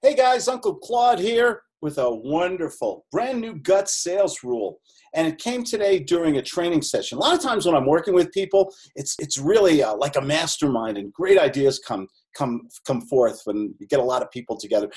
Hey guys, Uncle Claude here with a wonderful brand new GUTS sales rule. And it came today during a training session. A lot of times when I'm working with people, it's it's really uh, like a mastermind, and great ideas come come come forth when you get a lot of people together.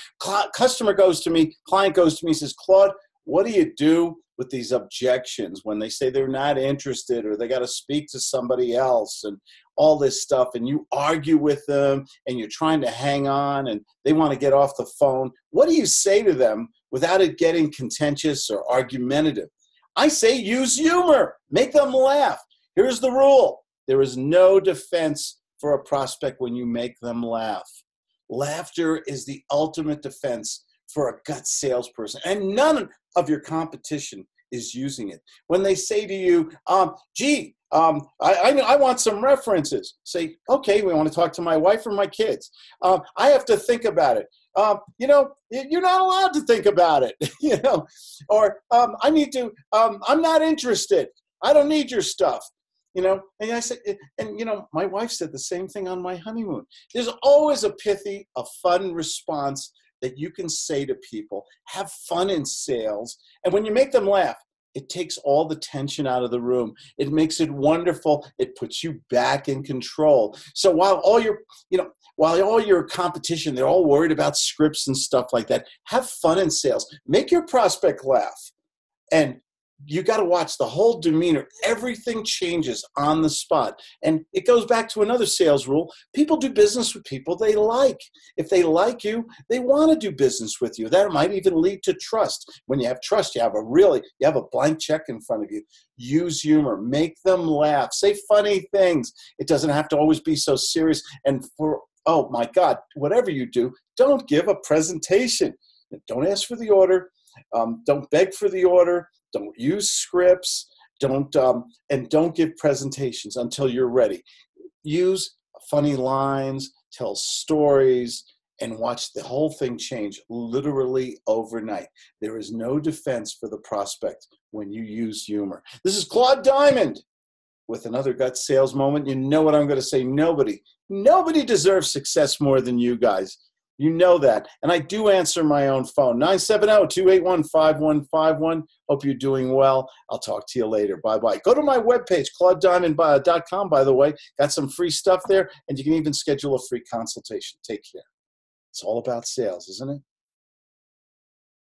Customer goes to me, client goes to me, says, Claude, what do you do with these objections when they say they're not interested or they got to speak to somebody else and all this stuff and you argue with them and you're trying to hang on and they want to get off the phone. What do you say to them without it getting contentious or argumentative? I say use humor make them laugh. Here's the rule there is no defense for a prospect when you make them laugh. Laughter is the ultimate defense for a GUTS salesperson and none of your competition is using it. When they say to you, um, gee, um, I, I, I, want some references, say, okay, we want to talk to my wife or my kids. Um, I have to think about it. Um, you know, you're not allowed to think about it, you know, or um, I need to, um, I'm not interested. I don't need your stuff you know and i said and you know my wife said the same thing on my honeymoon there's always a pithy a fun response that you can say to people. Have fun in sales. And when you make them laugh, it takes all the tension out of the room. It makes it wonderful. It puts you back in control. So while all your, you know, while all your competition, they're all worried about scripts and stuff like that, have fun in sales. Make your prospect laugh. And you got to watch the whole demeanor. Everything changes on the spot. And it goes back to another sales rule. People do business with people they like. If they like you, they want to do business with you. That might even lead to trust. When you have trust, you have a really, you have a blank check in front of you. Use humor, make them laugh, say funny things. It doesn't have to always be so serious. And for, oh my God, whatever you do, don't give a presentation. Don't ask for the order. Um, don't beg for the order don't use scripts don't um, and don't give presentations until you're ready. Use funny lines tell stories and watch the whole thing change literally overnight. There is no defense for the prospect when you use humor. This is claude diamond with another GUTS sales moment. You know what i'm going to say. Nobody nobody deserves success more than you guys you know that. And I do answer my own phone 970 281 5151. Hope you're doing well. I'll talk to you later. Bye bye. Go to my webpage, claudediamond.com, by the way. Got some free stuff there, and you can even schedule a free consultation. Take care. It's all about sales, isn't it?